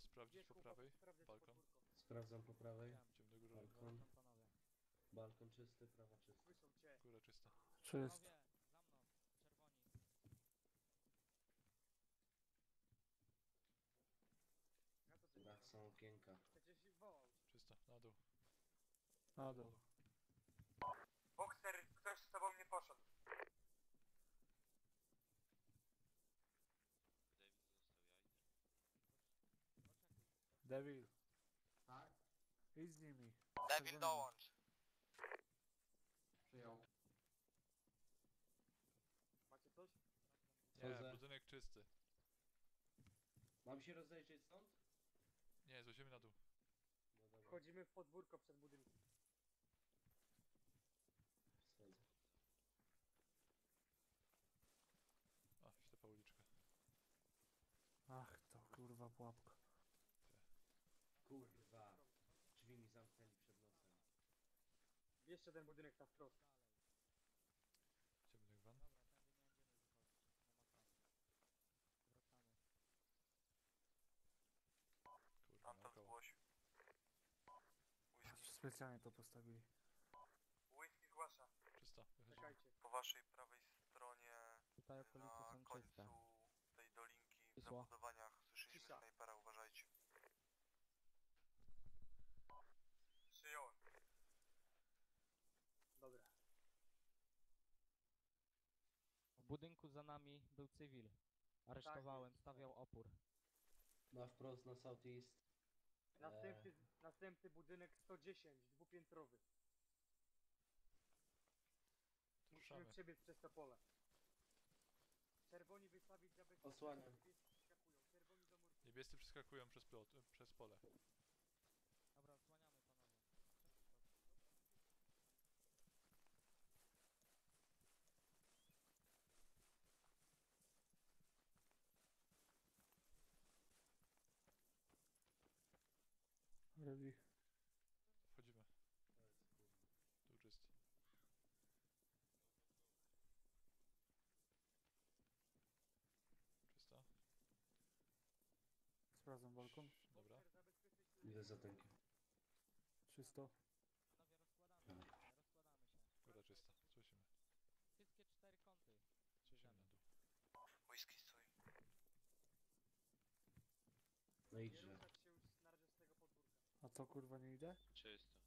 Sprawdzić po prawej. balkon. Sprawdzam po prawej. Idziemy do góry. Balkon. Balkon, panowie. Balkon czysty, prawa czysta. Słyszą cię. Góra czysta. Czyst. Panowie, za mną, czerwoni. Dach są okienka. Przecież ich wołał. Czysto, na dół. Na dół. Boxer, ktoś z tobą nie poszedł. David został, ja idę. Poczekaj. Devil, Tak? idź z nimi. Devil dołącz. Przyjął. Macie coś? Nie, Wchodzę. budynek czysty. Mam się rozejrzeć stąd? Nie, złaziemy na dół. No dobra, Wchodzimy w podwórko przed budynkiem. schodzę. A, ślepa uliczka. Ach, to kurwa pułapka. Kurwa. Drzwi mi zamknęli przed nosem. Jeszcze ten budynek na wprost. Gdzie budynek van? Dobra, tędy nie będziemy wychodzić. Wracamy. Kurwa, Tam naokoło. Whisky. Specjalnie to postawili. Whisky zgłasza. Czysto, wychodzimy. Czekajcie. Po waszej prawej stronie Tutaj okolice na są końcu czyste. tej dolinki w Cisło. zabudowaniach słyszeliśmy Cisza. snajpera. Przyjąłem. Dobra. W budynku za nami był cywil. Aresztowałem, jest. stawiał opór. Na wprost, na southeast. Następny, następny budynek 110, dwupiętrowy. Musimy Ruszamy. przebiec przez to pole. Czerwoni wystawić zabezpieczenie. Osłaniam. Niebiescy przeskakują. Czerwoni do murku. Niebiescy przeskakują przez, plot, przez pole. Dobra, odsłaniamy panowie. Ready. Wchodzimy. Tu czysto. Czysto? Sprawdzam balkon. Dobra. Idę za tankiem. Czysto. Panowie, rozkładamy się. Rozkładamy się. Góra czysta. Słyszymy. Wszystkie cztery kąty. Słyszymy na dół. Whisky stój. No. ruszać się już na razie z tego podwórka. A co kurwa nie idę? Czysto.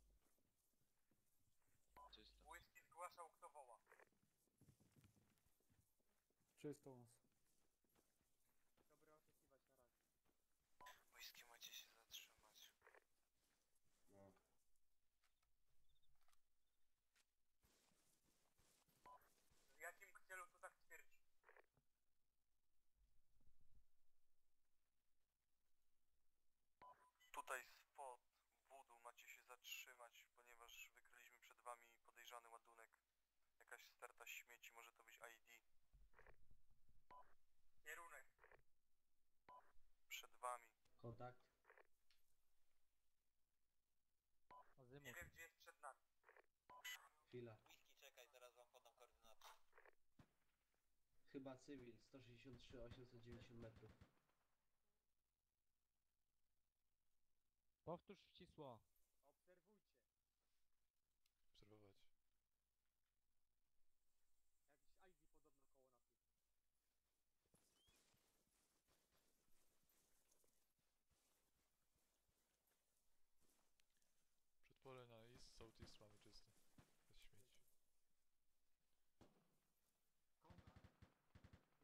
Czysto. Whisky zgłaszał kto woła. Czysto u nas. Dobra, oczekiwać na razie. Whisky macie się zatrzymać. No. W jakim celu tu tak twierdzi? Tutaj spod wudu macie się zatrzymać, ponieważ wykryliśmy przed wami podejrzany ładunek. Jakaś sterta śmieci, może to być ID. Kierunek. Przed wami. Kontakt. Azymut. wiem gdzie jest przed nami. Chwila. Whisky czekaj, zaraz wam podam koordynaty. Chyba cywil. 163, 890 metrów. Powtórz ścisło. Obserwujcie. Obserwować. Jakiś ID podobno koło nas jest. Przedpole na east, southeast mamy czyste. Bez śmieci.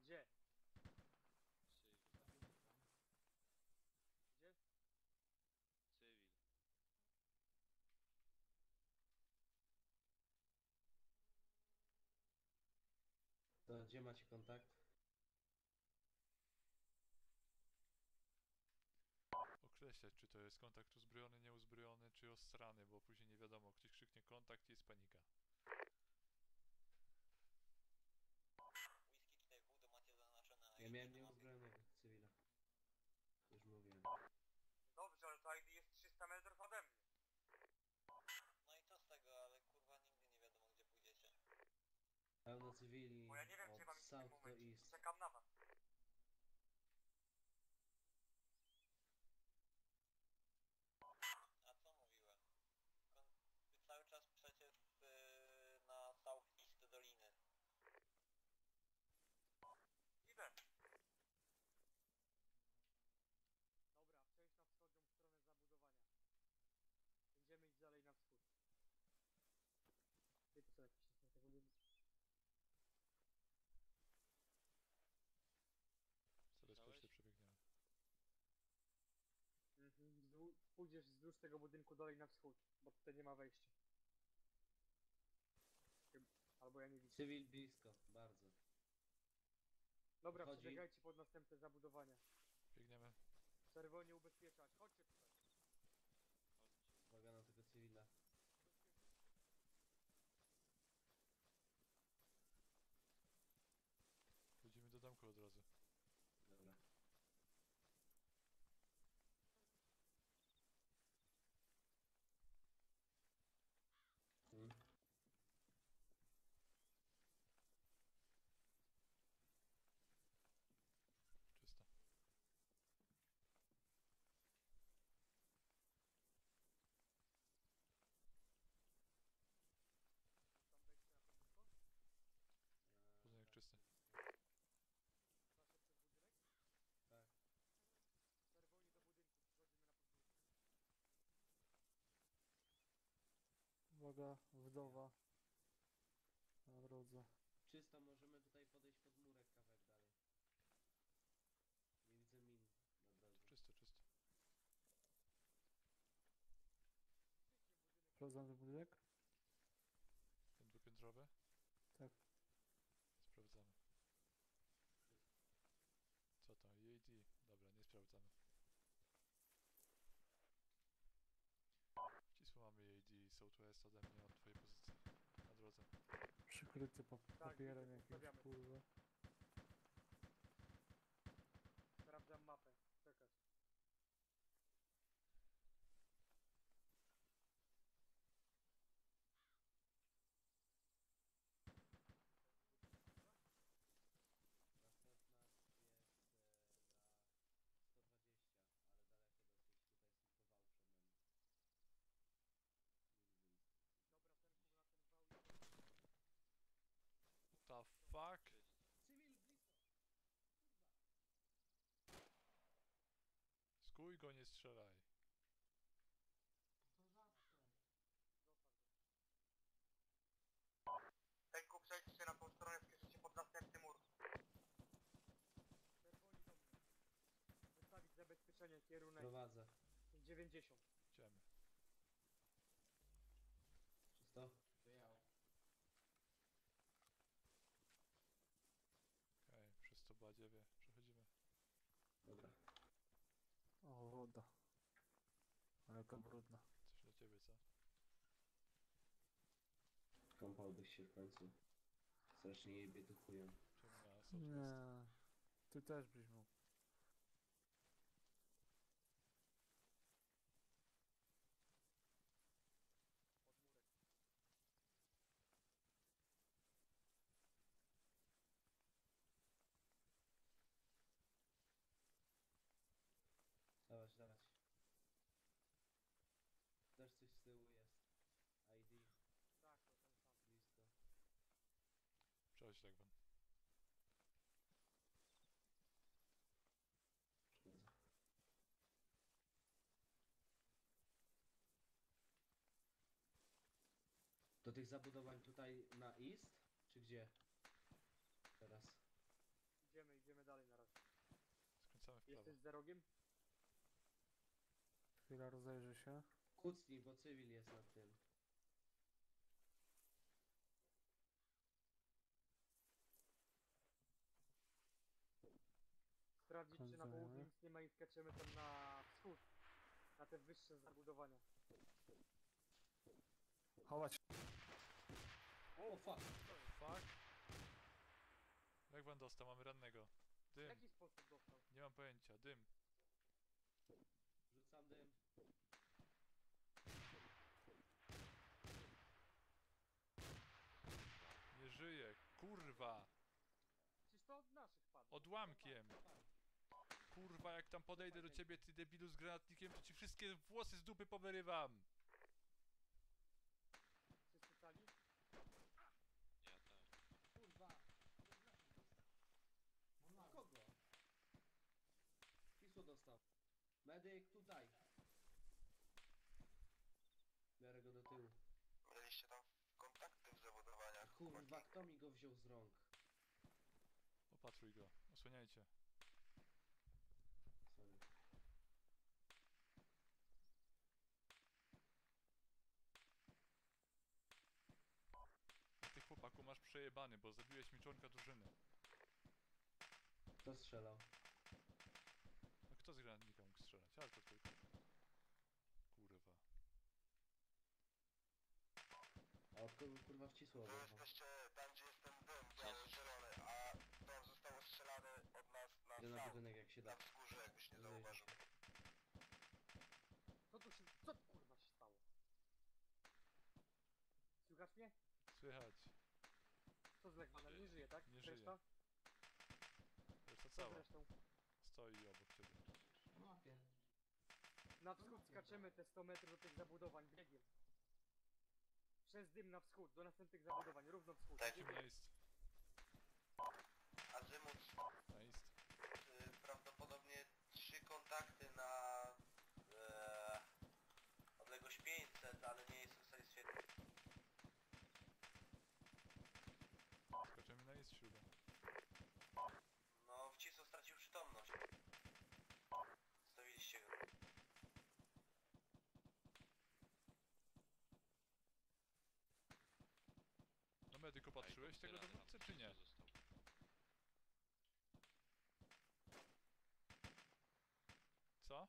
Gdzie? Cywil. Gdzie? Cywil. To gdzie macie kontakt? Określać, czy to jest kontakt uzbrojony, nieuzbrojony, czy ostrany, bo później nie wiadomo. Ktoś krzyknie kontakt i jest panika. Whisky tutaj wudu macie zaznaczone Ja miałem nieuzbrojonego cywila. Już mówiłem. Dobrze, ale to ID jest 300 metrów ode mnie. No i co z tego, ale kurwa nigdy nie wiadomo gdzie pójdziecie. Pełno cywili Bo ja nie wiem gdzie od mam iść w tym south do momencie. east. Czekam na was. Pójdziesz wzdłuż tego budynku dalej na wschód, bo tutaj nie ma wejścia. Albo ja nie widzę. Cywil blisko, bardzo. Dobra, Chodzi. przebiegajcie pod następne zabudowania. Biegniemy. Czerwoni ubezpieczać, chodźcie tutaj. Chodźcie. Uwaga na tego cywila. Wchodzimy do domku od razu. Dobra. Mm. Czysto. Tam wejście na podwórko. Eee, Budynek tak. czysty. Wasze przez budynek. Tak. Czerwoni do budynku, przychodzimy na podwórko. Uwaga, wdowa. Na drodze. Czysto, możemy tutaj podejść pod murek kawałek dalej. Nie widzę min na drodze. Czysto, czysto. Sprawdzam ten budynek? Ten dwupiętrowy? Tak. Sprawdzamy. Co to? EAD? Dobra, nie sprawdzamy. Ścisło mamy EAD, Southwest ode mnie od twojej pozycji. Na drodze. Przykryty pap papierem jakimś, kurwa. Sprawdzam mapę. Czekać. Następna jest e, na 120, ale dalekie dosyć. Tutaj jest tylko wał przed nami. Nie widzę nic. Dobra, ten kup na ten wał i... The fuck? Czysto. Cywil blisko! Skuj go, nie strzelaj. Zostaw go. Ten kup przejdźcie na tą stronę, spieszycie pod następny mur. Czerwoni do mnie. Wystawić zabezpieczenie, kierunek Prowadzę. 90. Idziemy. Czysto? Okej, przez to badziewie przechodzimy. Dobra. O, woda. Ale to brudna. Coś dla ciebie, co? Kąpałbyś się w końcu. Strasznie jebie duchują. Czemu na? Nie. Ty też byś mógł. Podmurek. Dawać, dawać. Też coś z tyłu jest. ID, Tak, to ten sam. blisko. Tak. Do tych zabudowań tutaj na east? Czy gdzie? Teraz. Idziemy, idziemy dalej na razie. Skręcamy w prawo. Jesteś za rogiem? Chwila, rozejrzy się. Kucnij, bo cywil jest nad tym. Sprawdzić, czy na Końcujemy. południu nic nie ma i skaczemy tam na wschód. Na te wyższe zabudowania. Chować. O fuck! Fuck! Jak wam dostał? Mamy rannego. W Dym. jaki sposób dostał? Nie mam pojęcia. Dym. Rzucam dym. Nie żyje. Kurwa! Przecież to od naszych padło. Odłamkiem! Kurwa, jak tam podejdę do ciebie, ty debilu z granatnikiem, to ci wszystkie włosy z dupy powyrywam! Wszyscy cali? Ja tak. Kurwa! Na kogo? Pisło dostał. Medyk tutaj. Biorę go do tyłu. Mieliście tam kontakty w zabudowaniach. Kurwa, kto mi go wziął z rąk? Opatruj go. Osłaniajcie. Przejebany, bo zabiłeś mi członka drużyny. Kto strzelał? No kto z granatnika mógł strzelać? Ale to tylko. Kurwa. A od kogo kurwa wcisło Wy oberwał? jesteście tam, gdzie jest ten dym biało-zielony, a dom został ostrzelany od nas na Idę na sam, budynek jak się da. na wzgórze, jakbyś nie Wyjdzie. zauważył. Co tu się... Co tu kurwa się stało? Słuchasz mnie? Słychać. Legmanem? Nie żyje, tak? Nie żyje. Reszta? Reszta Co z cała. resztą? Stoi obok ciebie. Mapie. Na wschód skaczemy te 100 metrów do tych zabudowań biegiem. Przez dym na wschód, do następnych zabudowań, równo wschód. Biegiem. Na ist. Azymut, Na ist. y, prawdopodobnie trzy kontakty na e, odległość 500, ale nie jestem w stanie stwierdzić. Skaczemy na ist śrubą. No, wcisł stracił przytomność. Stawiliście go. No medyku, patrzyłeś tego dowódcę czy nie? Co?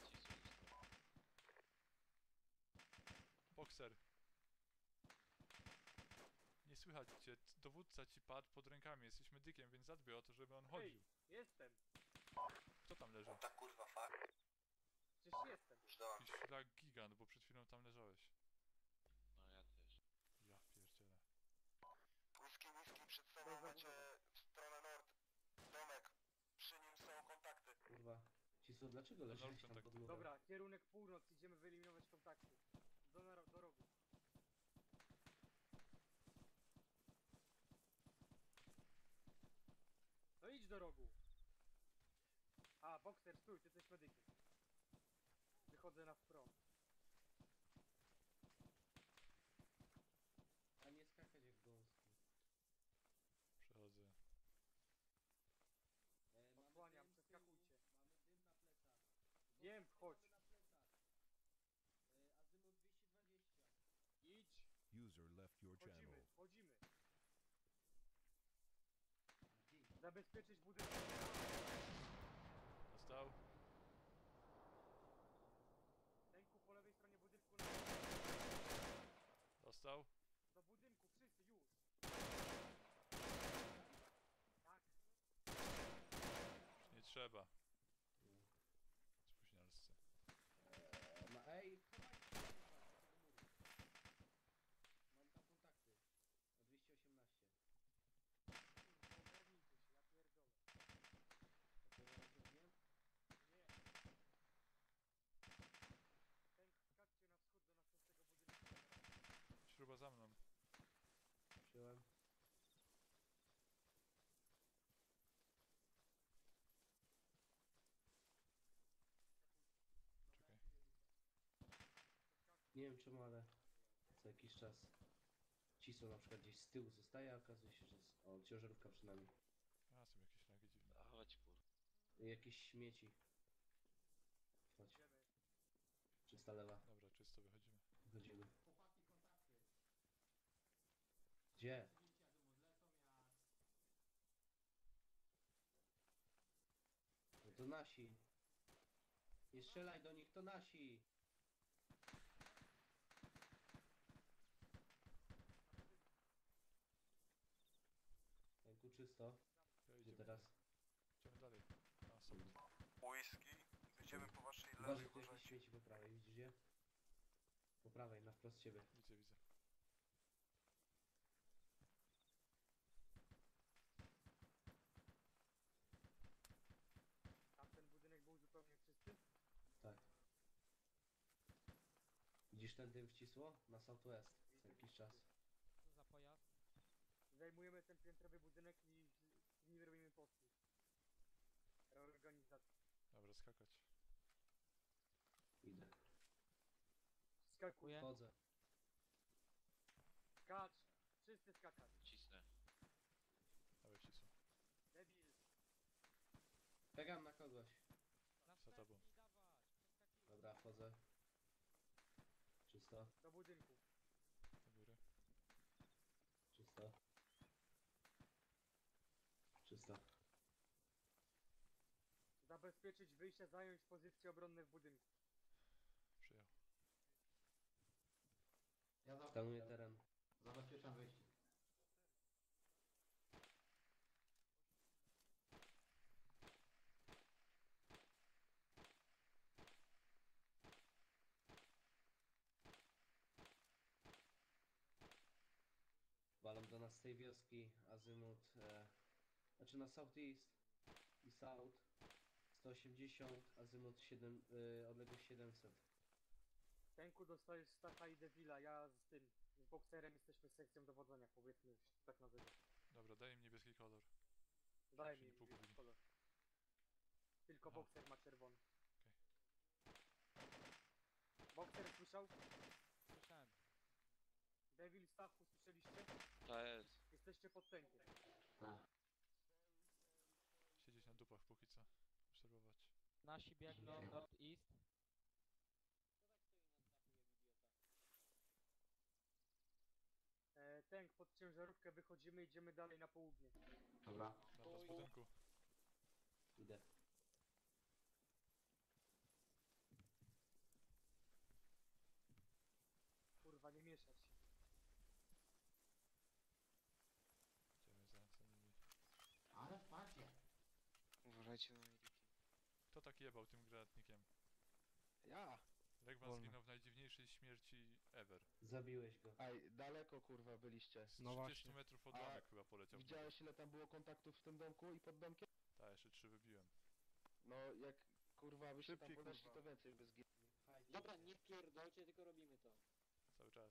Tam cisło zostało. Bokser. Nie słychać cię, dowódca ci padł pod rękami, jesteś medykiem, więc zadbaj o to, żeby on chodził. Jestem. Kto tam leży? Ta kurwa, fuck. Przecież jestem. Już dołącz. Jakiś flag gigant, bo przed chwilą tam leżałeś. No ja też. Ja pierdzielę. Whisky, whisky, przed Do sobą macie zabudowań. w stronę nord. Domek. Przy nim są kontakty. Kurwa. Cisło, dlaczego leżyłeś tam pod górą? Dobra, kierunek północ, idziemy wyeliminować kontakty. Do, naro- do rogu. No idź do rogu. A, bokser, stój, ty jesteś medykiem. Wychodzę na front. A nie skakać jak gąski. Przechodzę. E, mamy Osłaniam, dym z tyłu, przeskakujcie. Mamy dym na plecach. Na. E, Azymut 220. Idź, User left your wchodzimy, channel. wchodzimy. Gdzie? Zabezpieczyć budynek. Dostał? Ręku po lewej stronie budynku. Dostał? Do budynku, wszyscy, już. Tak. Nie trzeba. Spóźnialscy. E, ma, ej, chowajcie się, kurwa, do muru. Mam tam kontakty. O 218. Kurwa, ogarnijcie się, ja pierdolę. A to ja rozumiem? Nie. Ten, skaczcie na wschód do następnego budynku. Śruba za mną. Przyjąłem. Czekaj. Nie wiem czemu, ale co jakiś czas cisło na przykład gdzieś z tyłu zostaje, a okazuje się, że jest... O, ciężarówka przy nami. A, są jakieś flagi dziwne. A chodź kur. Jakieś śmieci. Chodź, czysta lewa. Dobra, czysto, wychodzimy. Wchodzimy. Gdzie? No to nasi. Nie strzelaj do nich, to nasi. Czysto. Ja Gdzie idziemy, teraz? idziemy dalej. A, są. Whisky. Idziemy po waszej Uważaj, lewej, tu jakieś uważajcie. śmieci po prawej, widzisz je? Po prawej, na wprost ciebie. Widzę, widzę. Tamten budynek był zupełnie czysty. Tak. Widzisz ten dym wcisło? Na southwest. Co jakiś czas. Zajmujemy ten piętrowy budynek i z- z nim robimy postój. Reorganizacja. Dobra, skakać. Idę. Skakuj. Dziękuję. Wchodzę. Skacz. Wszyscy skakać. Cisnę. Dawaj ścisło. Debil. Czekam na kogoś. Za tobą. Dobra, wchodzę. Czysto. Do budynku. Do góry. Zabezpieczyć wyjście, zająć pozycje obronne w budynku. Przyjął. Ja Skanuję teren. zabezpieczam wyjście. Walam do nas z tej wioski, azymut, e, znaczy na southeast i south 180, azymut 7, e, odległość 700. Tenku dostajesz Stacha i Devila, ja z tym, z bokserem jesteśmy sekcją dowodzenia, powiedzmy, że się tak nazywa. Dobra, daj im niebieski kolor. Daj się mi nie pogubili. kolor. Tylko Aha. bokser ma czerwony. Bokser słyszał? Słyszałem. Devil, Stachu, słyszeliście? To jest. Jesteście pod tenkiem. Siedzieć na dupach póki co. Obserwować. Nasi biegną northeast. E, tank pod ciężarówkę, wychodzimy, idziemy dalej na południe. Dobra. Dobra, z budynku. Idę. Kurwa, nie mieszać się. Idziemy za, za nimi. Ale w padzie. Uważajcie na mediki. Kto tak jebał tym granatnikiem? Ja! Legwan Wolno. zginął w najdziwniejszej śmierci ever. Zabiłeś go. Aj, daleko kurwa byliście. Z No 30 właśnie. metrów od A domek chyba poleciał. Widziałeś ile tam było kontaktów w tym domku i pod domkiem? Tak, jeszcze trzy wybiłem. No jak kurwa byście tam Szybciej, podeszli kurwa. to więcej by zginęło. Dobra, nie pierdolcie, tylko robimy to. Cały czas.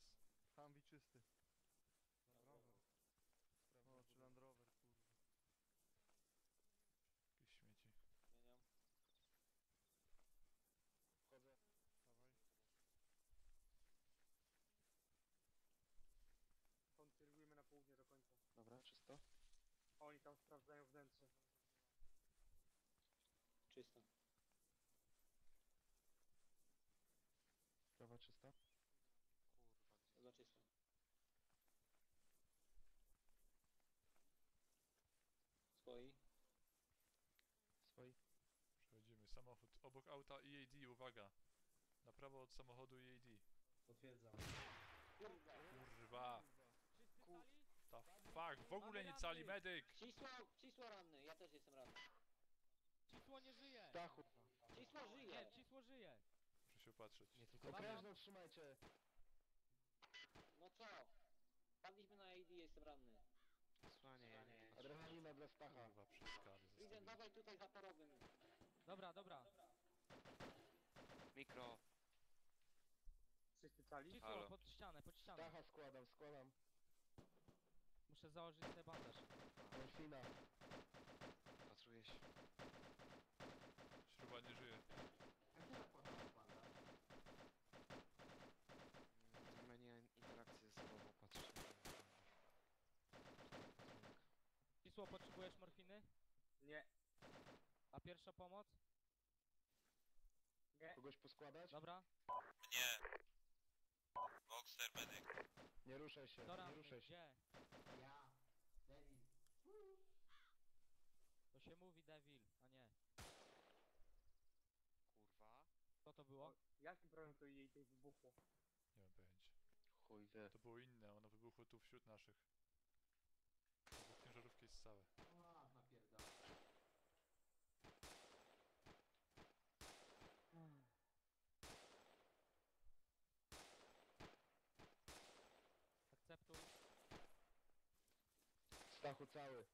Humvee czysty. Rower. O, czy Land Rover, kurwa. Jakieś śmieci. Zmieniam. Wchodzę. Kontynuujemy na południe do końca. Dobra, czysto. Oni tam sprawdzają wnętrze. Czysto. Prawa czysta. Za czysto. Swoi. Swoi. Przechodzimy. Samochód. Obok auta EAD, uwaga. Na prawo od samochodu E EAD. Potwierdzam. Kurwa. Ta fuck, w ogóle nie cali medyk! Cisło, cisło ranny, ja też jestem ranny. Cisło nie żyje! Dachu. Cisło Nie, żyje. cisło żyje! Muszę się opatrzeć. Okrężną trzymajcie. No co? Padliśmy na AD, jestem ranny. Słanie, nie. Adrenalina dla Stacha. Przez kary Widzę, zostawiłem. dawaj tutaj za torowym. Dobra, dobra. Mikro. Wszyscy cali? Cisło, Halo. pod ścianę, pod ścianę. Stacha składam, składam. Muszę założyć sobie bandaż. Morfina. Patruję się. Śruba nie żyje. A gdzie zakładam panda? Mm, Menu interakcje z sobą patrzę. Cisło, potrzebujesz morfiny? Nie, A pierwsza pomoc? nie. Kogoś poskładać? Dobra. Nie. Boxer medyk. Nie ruszaj się, Do nie ramy, ruszaj się. gdzie? Ja. Devil. To się mówi Devil, a nie. Kurwa. Co to było? O, jakim prawem to jej tej wybuchło? Nie mam pojęcia. Chuj wie. To było inne, ono wybuchło tu wśród naszych. Ciężarówki jest całe. Stachu cały.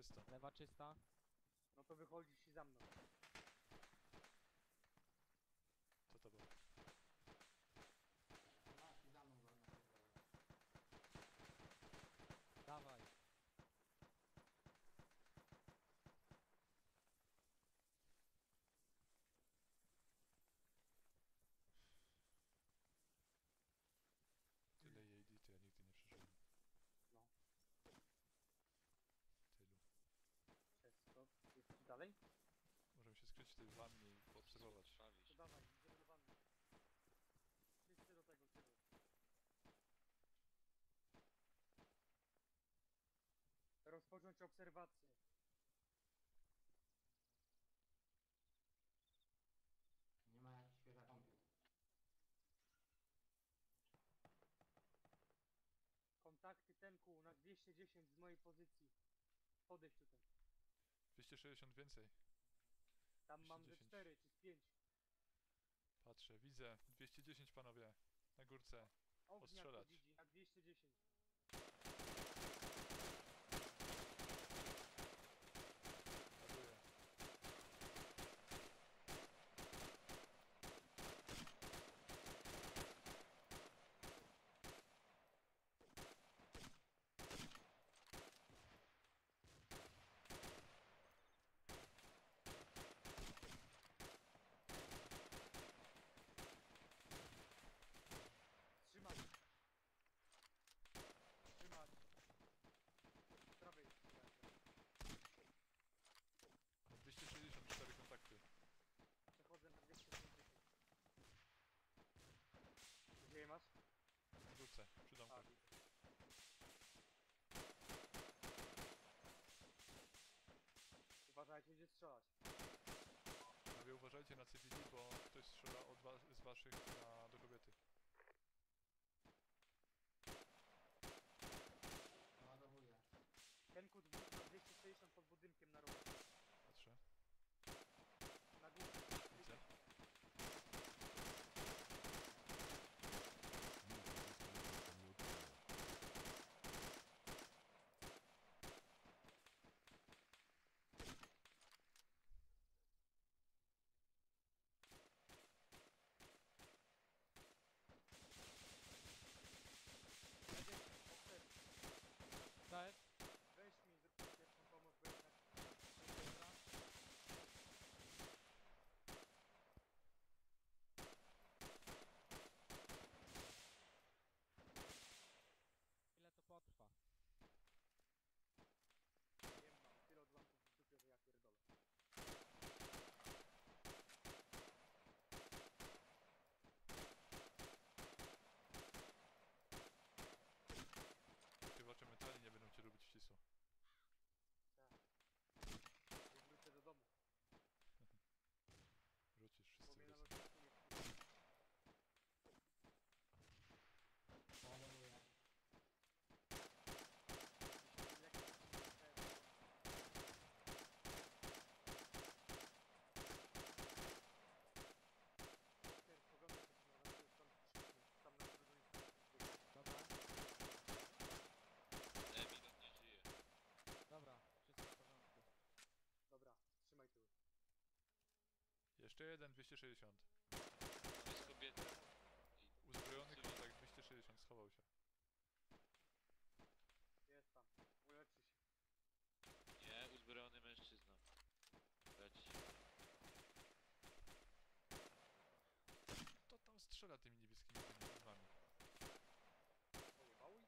Czysto. Lewa czysta. No to wychodzisz i za mną. Co to było? Masz i za mną go napierdalaj. Dawaj. Tyle jej to ja nigdy nie przeżyłem. No. Tylu. Wszystko. Jesteś dalej? Możemy się skryć w tej wannie i poobserwować. To dawaj, idziemy do wanny. Wszyscy do tego tyłu. Rozpocząć obserwację. Nie ma jakichś. Kontakty tenku na 210 z mojej pozycji. Podejdź tutaj. 260 więcej. Tam mam ze 210. 4 czy z 5. Patrzę, widzę. 210 panowie. Na górce. Ognia Ostrzelać. to widzi na 210. Ładuję. Trzymać. Trzymać. Z prawej strony. Na 264 kontakty. Przechodzę na 250. Gdzie je masz? Na górce. Przy A, domkach. widzę. Uważajcie gdzie strzelać. Panowie uważajcie na cywili, bo ktoś strzela od was, z waszych na, do kobiety. Naładowuję. Tenku dwóch na 260 pod budynkiem na rogu. Patrzę. Na górze. Widzę. Medyk, obserw. Co jest? Weź mi, zrób mi pierwszą pomoc, bo jednak... Dobra. Ile to potrwa? Wiem, mam tyle odłamków w dupie, że ja pierdolę. Ukrywacze metali nie będą cię lubić ścisło. Tak. I wrócę do domu, Wrócisz bo wszyscy mnie na wrócą. lotnisku nie wpuszczą. Naładowuję. Jeśli lekko przyjdzie, Obserw, poglądaj się na nas, jest tam krzyczy, tam na drugim Dobra. Ewident nie żyje. Dobra, wszystko w porządku. Dobra, trzymaj tyły. Jeszcze jeden 260. To jest kobieta. Uzbrojony kontakt 260 schował się. Jest tam, uleczy się. Nie, uzbrojony mężczyzna. Leci. To tam strzela tymi niebieskimi kurwami. Pojebałuj.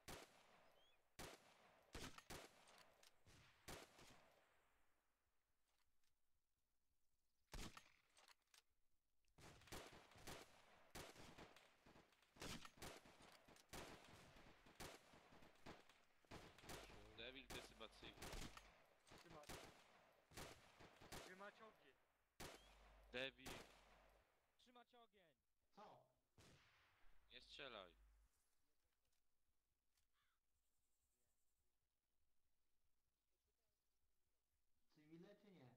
Devil to jest chyba cywil. Trzymać. Trzymać ogień. Devil, Trzymać ogień! Co? nie strzelaj. Cywile czy nie?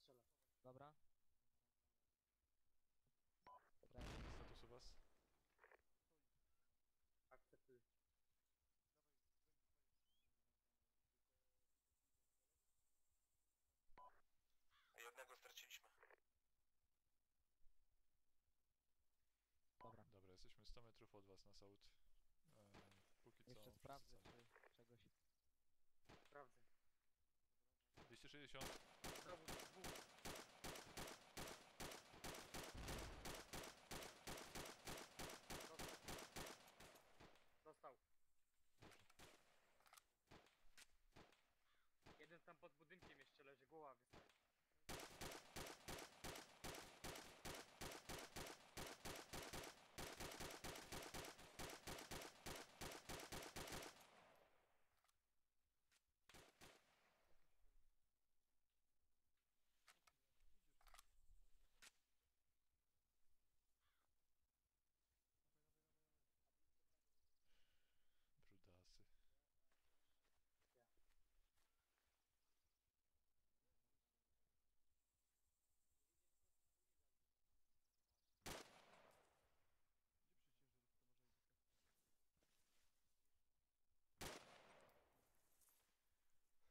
Trzymaj. Dobra. Dobra, Status u was? Akceptuję. Jednego straciliśmy. dobra. Dobra, jesteśmy 100 metrów od was na south. Eee, póki co. Jeszcze sprawdzę, czy czegoś... Sprawdzę. 260. Znowu dwóch. Dostał. Dostał. Jeden tam pod budynkiem jeszcze leży, głowa wystaje.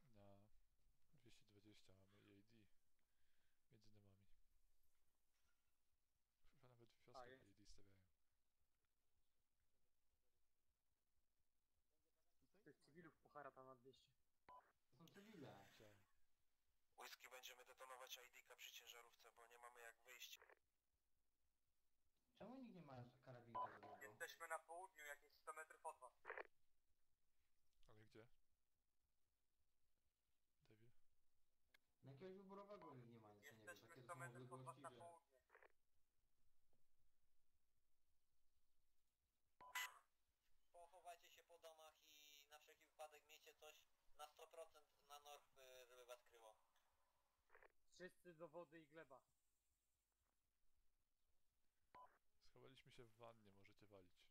Brudasy. Na 220 mamy EAD między nami. Chyba nawet wioskę jest. EAD stawiają. Tych cywilów poharata na 200. To są cywile. Widziałem. Będziemy detonować ID-ka przy ciężarówce, bo nie mamy jak wyjść. Czemu nikt nie ma karabinka żadnego? Jesteśmy na południu, jakieś 100 metrów od was. Ale gdzie? Devil? Na jakiegoś wyborowego nie ma nic, ja nie wiem. Jesteśmy Takie 100 są metrów od was odległości, na że... południe. Pochowajcie się po domach i na wszelki wypadek miejcie coś na 100% na norw, y, żeby was kryło. Wszyscy do wody i gleba. Schowaliśmy się w wannie, możecie walić.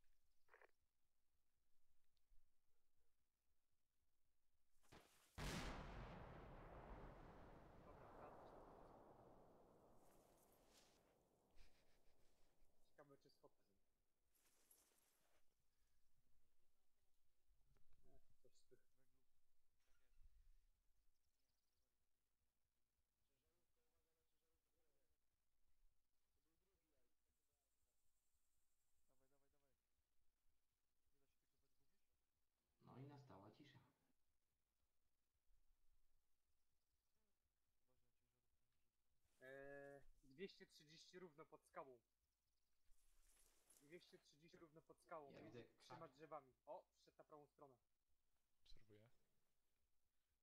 Dobra, wracać. Ciekawe czy schopę Nie, coś swych. Dawaj, dawaj, dawaj. Nie da się tylko we dwóch iść? No i nastała cisza. Uważaj na ciężarówkę. Eee, 230 równo pod skałą. 230 równo pod skałą, Ja widzę trzema drzewami. O, przyszedł na prawą stronę. Obserwuję.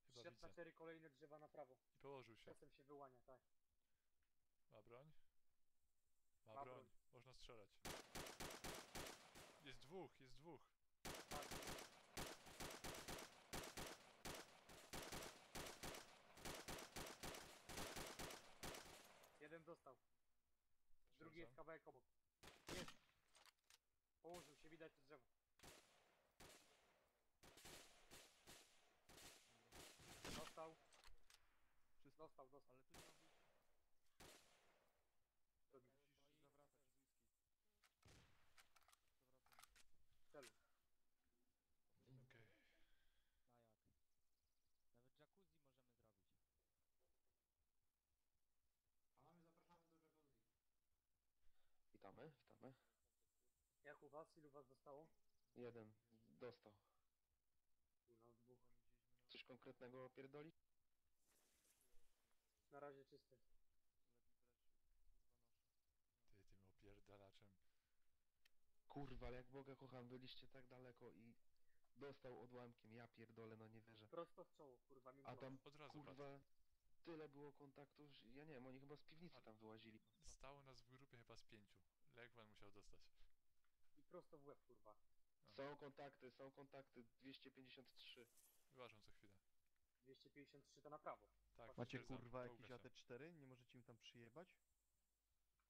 Chyba Przyszedł na widzę. cztery kolejne drzewa na prawo. I położył się. Czasem się wyłania, tak. Ma broń? Ma, Ma broń. broń. Można strzelać. Jest dwóch, jest dwóch. tak. Jeden dostał. Drugi jest kawałek obok. Jest. Położył się, widać to drzewo. Dostał, dostał, dostał. Ale tu nie ma wyjścia. Drugi. Musisz zawracać whisky. Zawracam. Celu. Okej. A jak? Nawet jacuzzi możemy zrobić. Panowie, zapraszamy do jacuzzi. Witamy, witamy. Jak u was? Ilu was zostało? Jeden dostał. No dwóch. Coś konkretnego pierdoli? Na razie czysty. Lepiej brać kurwa nosze. Ty, tym opierdalaczem. Kurwa, ale jak Boga kocham, byliście tak daleko i dostał odłamkiem, ja pierdolę, no nie wierzę. Prosto w czoło, kurwa, mimo A tam, Od razu kurwa, tyle było kontaktów, że ja nie wiem, oni chyba z piwnicy tam wyłazili. Stało nas w grupie chyba z pięciu. Legwan musiał dostać. Prosto w łeb, kurwa. Są kontakty, są kontakty, 253. Wyłażą co chwilę. 253 to na prawo. Tak, Macie potwierdzam, kurwa czołga jakiś się. AT4? Nie możecie im tam przyjebać?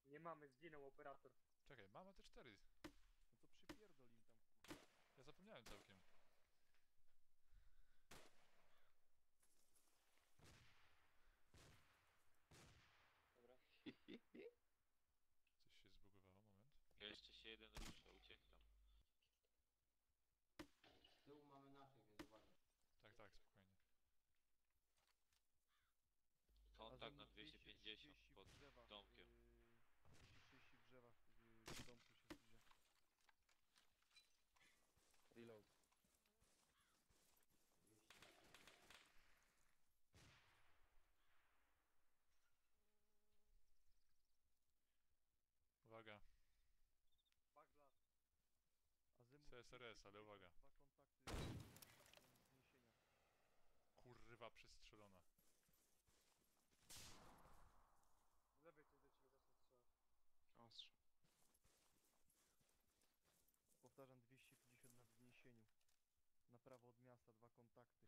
Nie mamy, zginął operator. Czekaj, te cztery. No to przypierdol im tam kurwa. Ja zapomniałem całkiem. Coś się zbugowało, moment. Jeszcze się jeden rusza, uciekam. Z tyłu mamy naszych, więc uwaga. Tak, tak, spokojnie. Kontakt na Azymut 250 230 pod w drzewach, domkiem. Yy, 230 w drzewach, yy, w domku się zbliża. Reload. Uwaga, CSRS, ale 250, uwaga. Dwa kontakty z zniesienia. kurwa przestrzelona. Z lewej coś do ciebie zacznie strzelać. Ostrze. Powtarzam 250 na wzniesieniu. Na prawo od miasta, dwa kontakty.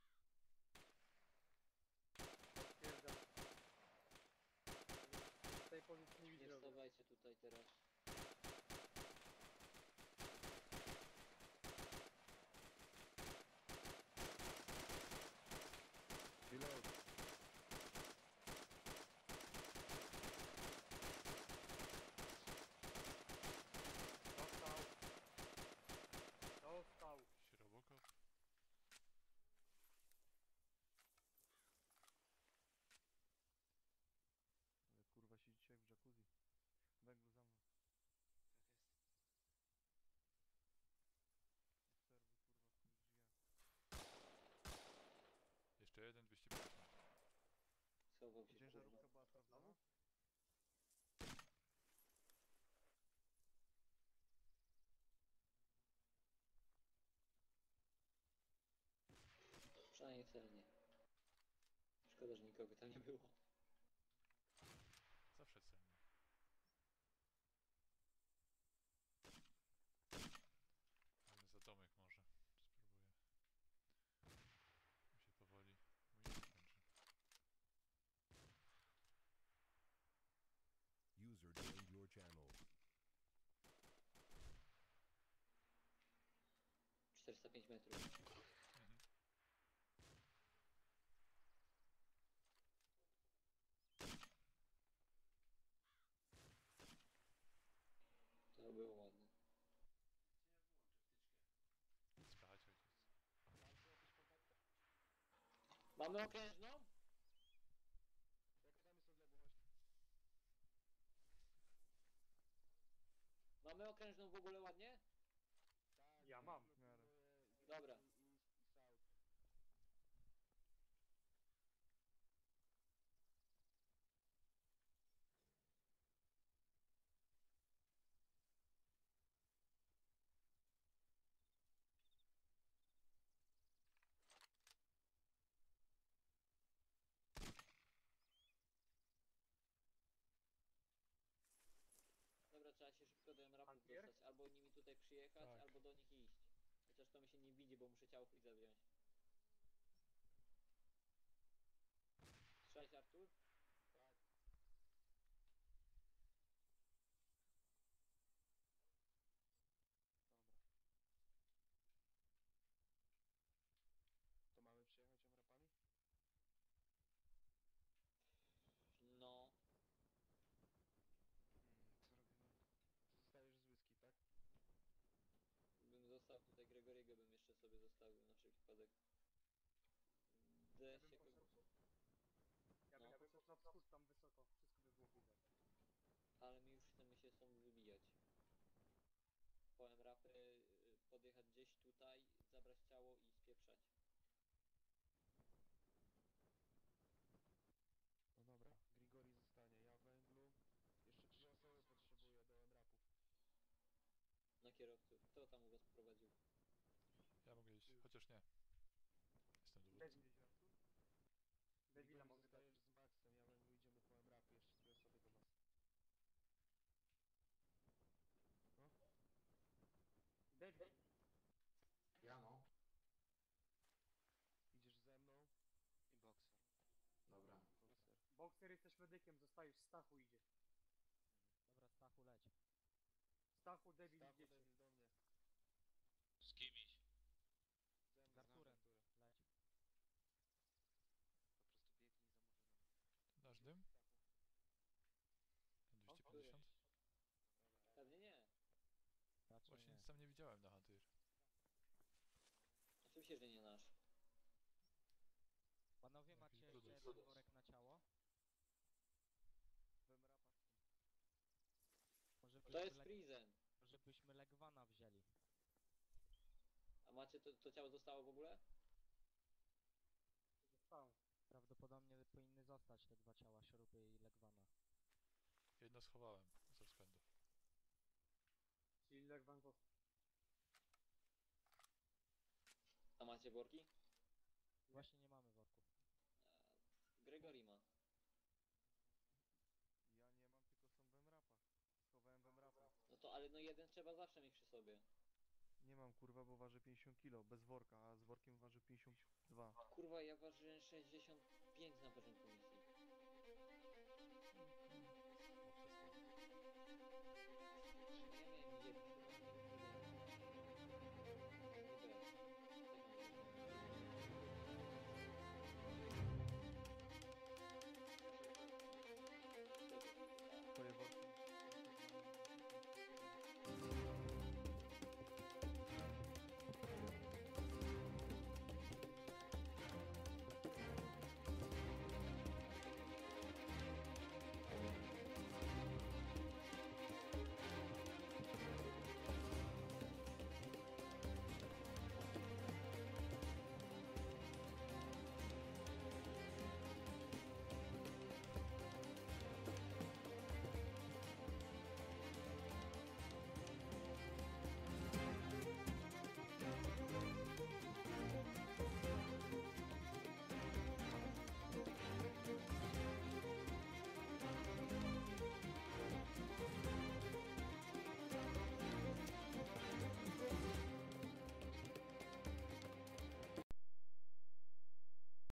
Z tej pozycji nie widzę Nie rogu. wstawajcie tutaj teraz. Reload. Dostał. Dostał. Sierobokop. Ale kurwa siedzicie jak w jacuzzi. Węglu za mną. Obserwuj kurwa w których drzwiach. Jeszcze jeden 250. Schował się kurwa. Ciężarówka była sprawdzona? Przynajmniej celnie. Szkoda, że nikogo tam nie było. Zawsze cennie. Ale za domek może. Spróbuję. Mi się powoli. Mój nie kończy. User joined your channel. 405 metrów. Mamy okrężną? Jaka tam jest odległość? Mamy okrężną w ogóle ładnie? Tak, Ja mam. pilnuję W miarę. Green Dobra. Trzeba się szybko do MRAP-ów dostać. Albo nimi tutaj przyjechać, Tak. albo do nich iść. Chociaż to mi się nie widzi, bo muszę ciało Friza wziąć. Strzelać Artur? Tak. Dobra. To mamy przyjechać omrapami? No. Hmm, co robimy? Zostajesz z whisky, tak? Bym został tutaj Gregoriego, bym jeszcze sobie zostawił na wszelki wypadek. Ja D bym się poszedł, kogo... ja bym, No. ja bym poszedł na wschód, tam wysoko. Wszystko by było widać. Ale my już chcemy się stąd wybijać. Po MRAPy y, podjechać gdzieś tutaj, zabrać ciało i spieprzać. No dobra, Grigori zostanie, ja węglu. Jeszcze trzy osoby potrzebuję do emrapów. Na kierowców. Kto tam u was prowadził? Ja mogę iść, chociaż nie. Jestem dowódcą. Debil. Debila mogę dać. zostajesz z Maxem, ja węglu idziemy po emrapy, jeszcze dwie osoby do nas. No, Debil. Ja no. idziesz ze mną i bokser. Dobra. Bokser. Bokser jesteś medykiem, zostajesz. Stachu idzie. Dobra, Stachu leć. Stachu, debil Stachu, idziecie. Devil do mnie. Z kim iść? Ze mną, Z Arturem. Arturem. Leć. Po prostu biegnij za murzynami. Nasz dym? Stachu. Ten O, właśnie nie. Nic tam nie widziałem na Hunter. Oczywiście, że nie nasz. Panowie, Jakiś macie jeszcze brudus. jeden worek na ciało? Są. Może To byśmy, jest leg... prison. może byśmy Legwana wzięli. A macie to, to ciało zostało w ogóle? Zostało. Prawdopodobnie powinny zostać te dwa ciała, Szorupy i Legwana. Jedno schowałem. Czyli został. A macie worki? Właśnie nie mamy worków. A, Gregory ma. Ja nie mam, tylko są w rapach. Schowałem w rapach. No to ale no jeden trzeba zawsze mieć przy sobie. Nie mam kurwa, bo waży 50 kg, bez worka, a z workiem waży 52. Kurwa, ja ważyłem 65 na początku misji.